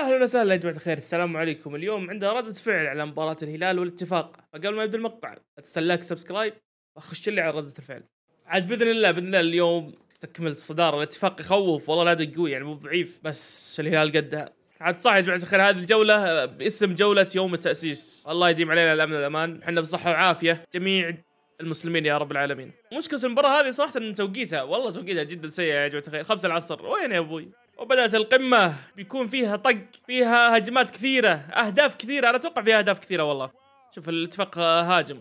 أهلا وسهلا يا جماعة الخير. السلام عليكم. اليوم عندنا ردة فعل على مباراة الهلال والاتفاق. فقبل ما يبدأ المقطع لا تنسى like subscribe واخش لي على ردة الفعل. عاد بإذن الله بإذن الله اليوم تكمل الصدارة. الاتفاق يخوف والله الاداء قوي يعني مو ضعيف بس الهلال قدها. عاد صح يا جماعة الخير هذه الجولة باسم جولة يوم التأسيس. الله يديم علينا الأمن والأمان. إحنا بصحة وعافية جميع المسلمين يا رب العالمين. مشكلة المباراة هذه صراحة توقيتها والله توقيتها جدا سيء يا جماعة الخير. خمسة العصر. وين يا أبوي؟ وبدأت القمة بيكون فيها طق فيها هجمات كثيرة أهداف كثيرة. أنا أتوقع فيها أهداف كثيرة والله. شوف الاتفاق هاجم.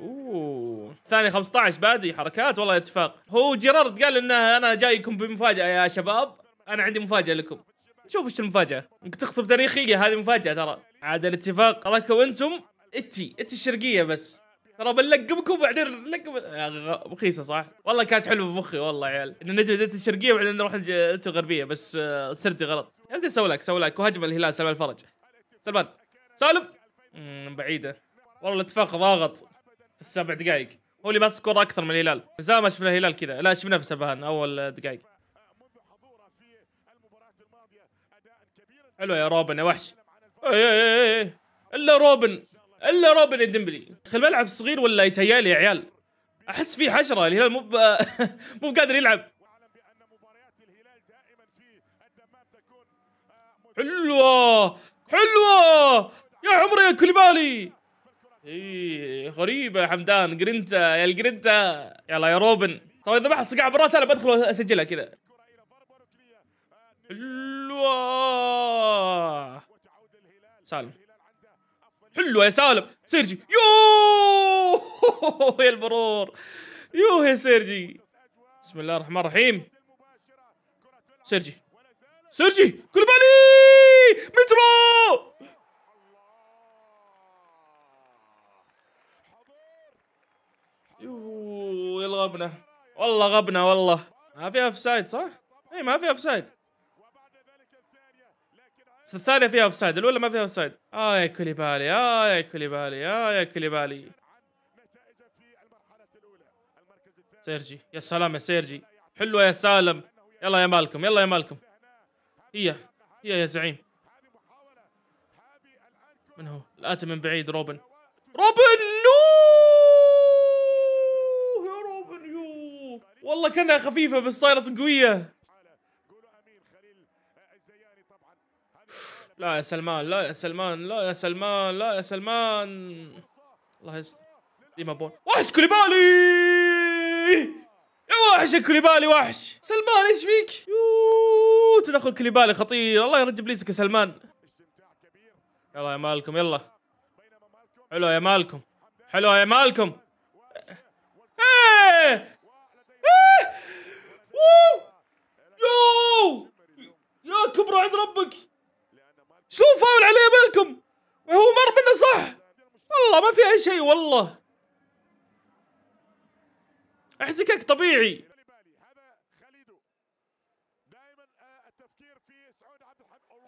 أوه. ثاني 15 بادي حركات والله اتفاق. هو جيرارد قال إنه أنا جايكم بمفاجأة يا شباب. أنا عندي مفاجأة لكم. شوف إيش المفاجأة. ممكن تخصم تاريخية هذه مفاجأة ترى. عاد الاتفاق تراكم أنتم إتي إتي الشرقية بس. ترى بنلقبكم وبعدين غ- رخيصة صح؟ والله كانت حلوة في مخي والله يا عيال. إن نجي انت الشرقية وبعدين نروح أنت الغربية بس آه، سردي غلط. يا سوي لك سوي لك. وهجم الهلال سلمان الفرج. سلمان. سالم. بعيدة. والله الاتفاق ضاغط في السبع دقائق هو اللي بس سكور أكثر من الهلال. زي ما شفنا الهلال كذا. لا شفناه في سبهان أول دقائق حلو يا روبن يا وحش. اي اي اي اي إلا روبن. إلا روبن يا ديمبلي. خل الملعب صغير ولا يتهيألي يا عيال. أحس في حشرة الهلال مو. مو قادر يلعب. حلوة حلوة. يا عمري يا كوليبالي. إيه غريبة يا حمدان جرينتا يا الجرينتا. يلا يا روبن. ترى إذا بحث صقع براس أنا بدخل أسجلها كذا. حلوة. سالم. حلوة يا سالم. سيرجي. يوه يا المرور يوه يا سيرجي. بسم الله الرحمن الرحيم. سيرجي. سيرجي كولبالي مترو يوه يا الغبنة والله غبنة والله. ما فيها offside صح؟ اي ما فيها offside بس الثانية فيها offside الأولى ما فيها offside آه يا كوليبالي آه يا كوليبالي آه يا كوليبالي. سيرجي يا سلام يا سيرجي. حلوة يا سالم. يلا يا مالكم يلا يا مالكم. هي هي يا زعيم. من هو؟ الآتي من بعيد روبن. روبن no! يا روبن يو! والله كأنها خفيفة بس صايرة قوية. لا يا سلمان لا يا سلمان لا يا سلمان لا يا سلمان. الله يستر. ديما بونو وحش كوليبالي! يا وحش كوليبالي وحش. سلمان إيش فيك؟ يوه تدخل كوليبالي خطير. الله يرجع بليسك يا سلمان. يلا يا مالكم يلا. حلو يا مالكم. حلو يا مالكم. إيه! إيه! يا كبر عند ربك! شو فاول عليه مالكم وهو مر منه صح؟ والله ما في أي شيء والله. احتكاك طبيعي.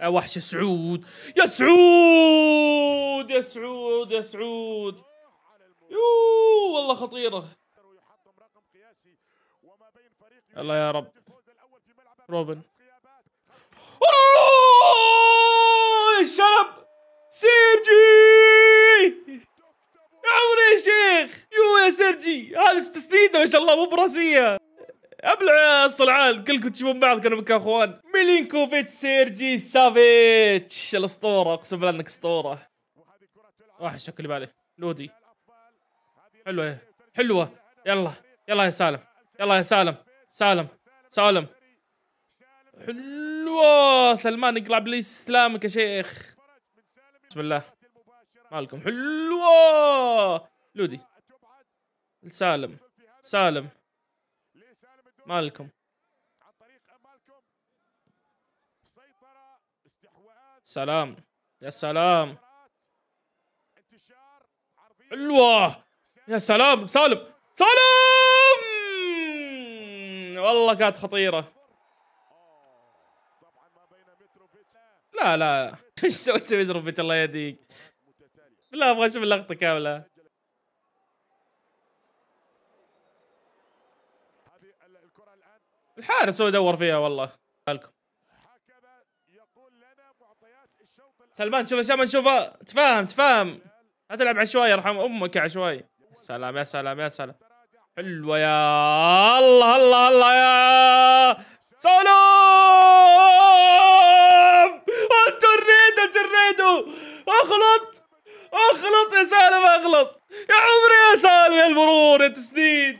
يا وحش سعود يا سعود يا سعود يا سعود. يوه والله خطيرة. الله يا رب. روبن. الشنب سيرجي يا عمري يا شيخ يو يا سيرجي هذا تسديده ما شاء الله مو براسية. ابلع الصلعان كلكم تشوفون بعض كانوا مكان أخوان. ميلينكوفيتش سيرجي سافيتش. الاسطوره اقسم بالله إنك أسطورة. واحد شكل بالي لودي. حلوة حلوة. يلا يلا يا سالم. يلا يا سالم. سالم. سالم. حلوة. سلمان يقلع بالاسلامك يا شيخ. بسم الله. مالكم؟ حلوة. لودي. سالم. سالم. مالكم؟ سلام. يا سلام. حلوة. يا سلام. سالم. سالم! والله كانت خطيرة. لا لا. إيش سويت؟ متروفيتش الله يهديك. لا أبغى أشوف اللقطة كاملة. الحارس هو يدور فيها والله. بالكم. سلمان شوف سلمان شوفه تفاهم تفاهم. لا تلعب عشوائي يرحم أمك يا عشوائي سلام يا سلام يا سلام. حلوة يا الله الله الله يا سلام ال tornado tornado اخلط اخلط يا سالم اخلط يا عمري يا سالم يا المرور يا تسديد.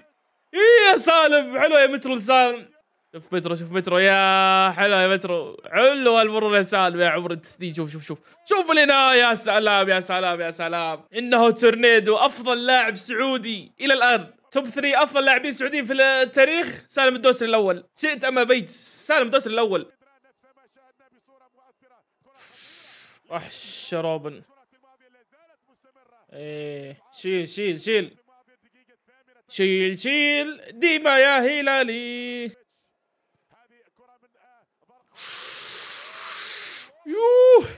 إيه يا سالم حلو يا مترو سالم شوف مترو شوف مترو يا حلو يا مترو. حلو المرور يا سالم يا عمر التسديد. شوف شوف شوف. شوف الانهاء يا سلام يا سلام يا سلام. إنه تورنيدو أفضل لاعب سعودي إلى الآن. top 3 أفضل لاعبين سعوديين في التاريخ. سالم الدوسري الأول. شئت أم أبيت؟ سالم الدوسري الأول. وحش روبن. إيه شيل شيل شيل. شيل شيل. ديما يا هلالي. يوه.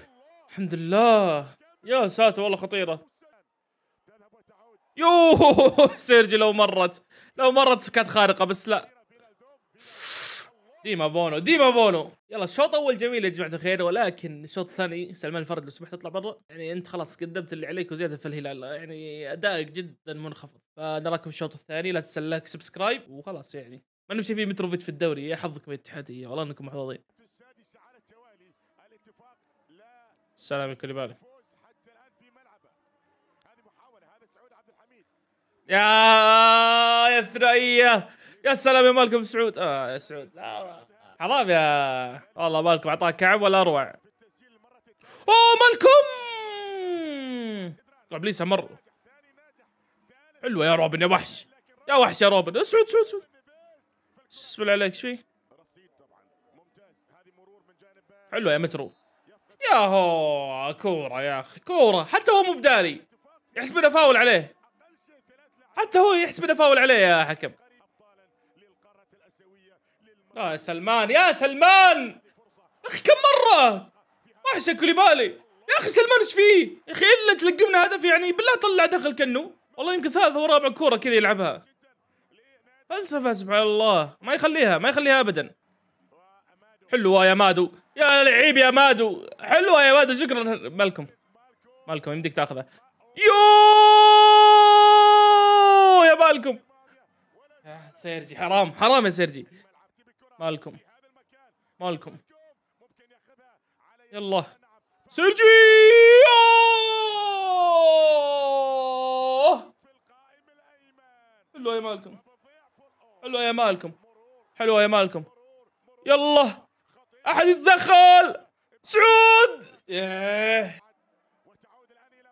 الحمد لله. يا ساتر والله خطيرة. يوه. سيرجي لو مرت. لو مرت كانت خارقة بس لا. ديما بونو ديما بونو. يلا الشوط أول جميل يا جماعة الخير ولكن الشوط الثاني سلمان الفرج لو سمحت تطلع برا. يعني أنت خلاص قدمت اللي عليك وزيادة في الهلال يعني ادائك جدا منخفض. فنراكم الشوط الثاني لا تنسى like subscribe وخلاص يعني. ما نمشي في متروفيتش في الدوري يا حظك بالاتحادية. والله إنكم محظوظين. السلام عليكم كوليبالي. يا يا الثنائيه يا سلام يا مالكم سعود. آه يا سعود. حرام يا والله مالكم أعطاك كعب ولا اروع أوه مالكم! ابليس مر. حلوة يا روبن يا وحش. يا وحش يا روبن. سعود سعود سعود. بسم الله عليك إيش فيه حلوة يا مترو. يا هو كورة يا أخي كورة. حتى هو مو بداري. يحسب انه فاول عليه. حتى هو يحسب انه فاول عليه يا حكم. يا سلمان يا سلمان! أخي كم مرة؟ وحشه كوليبالي يا أخي سلمان إيش فيه؟ يا أخي إلا تلقمنا هدف يعني بالله طلع دخل كنو والله يمكن ثالث ورابع كورة كذا يلعبها. فلسفة سبحان الله. ما يخليها ما يخليها ابدا. حلوة يا مادو. يا لعيب يا مادو. حلوة يا مادو. شكرا. مالكم. مالكم يمديك تاخذها يو! يا مالكم. سيرجي حرام حرام يا سيرجي. مالكم. مالكم. يلا. سيرجي حلوة يا مالكم. حلوة يا مالكم. حلوة يا مالكم. يلا. أحد يتدخل. سعود! ياه.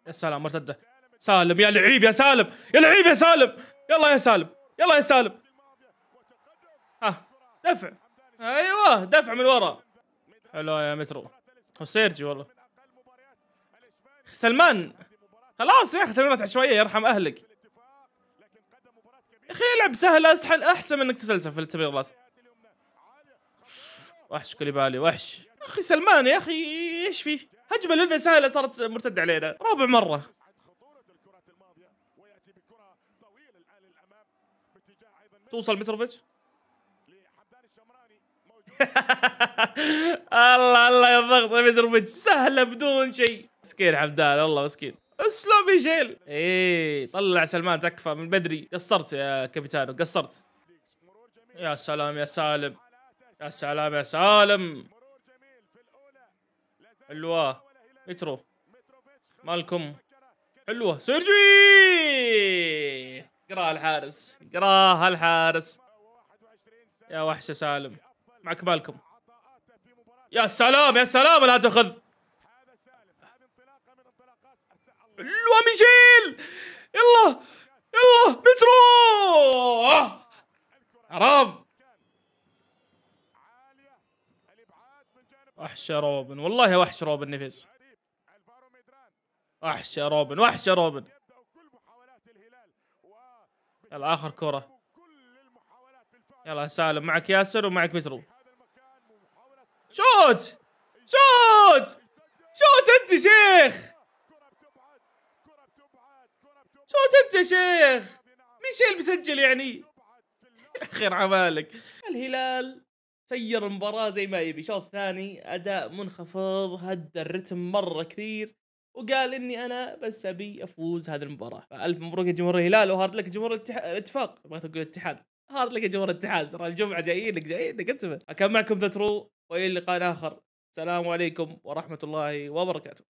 يا سلام مرتدة. سالم يا لعيب يا سالم. يا لعيب يا سالم. يلا يا سالم. يلا يا سالم. ها. دفع. أيوه دفع من ورا. حلو يا مترو. هو سيرجي والله. سلمان خلاص يا أخي تمريرات عشوائيه يرحم أهلك. يا أخي العب سهل اسهل أحسن من إنك تتفلسف في التمريرات وحش كوليبالي وحش. أخي سلمان يا أخي إيش فيه؟ هجمة لنا سهله صارت مرتدة علينا. رابع مرة. توصل متروفيتش؟ الله الله يا الضغط متروفيتش سهلة بدون شيء. مسكين حمدان والله مسكين. اسلم يا شيل إيه طلع سلمان تكفى من بدري. قصرت يا كابيتانو قصرت. يا سلام يا سالم. يا سلام يا سالم. حلوة. مترو. مالكم. حلوة. سيرجي قراها الحارس قراها الحارس. يا وحش سالم. معك مالكم يا سلام يا سلام لا تأخذ. حلوة ميشيل. يلا يلا مترو. حرام. وحش يا روبن. والله وحش روبن نفس وحش يا روبن وحش يا روبن. يلا آخر كرة يلا سالم معك ياسر ومعك مترو شوت! شوت! شوت انت شيخ! شوت انت يا شيخ! ميشيل مسجل يعني. اخر عمالك. الهلال سير المباراه زي ما يبي. الشوط الثاني أداء منخفض هدى الرتم مرة كثير. وقال إني أنا بس أبي أفوز هذه المباراة. فألف مبروك يا جمهور الهلال و hard luck جمهور الاتفاق بغيت أقول الاتحاد. hard luck يا جمهور الاتحاد. ترى الجمعة جايين لك جايين لك انتبه. كان معكم ذا ترو وإلى لقاء اخر السلام عليكم ورحمة الله وبركاته.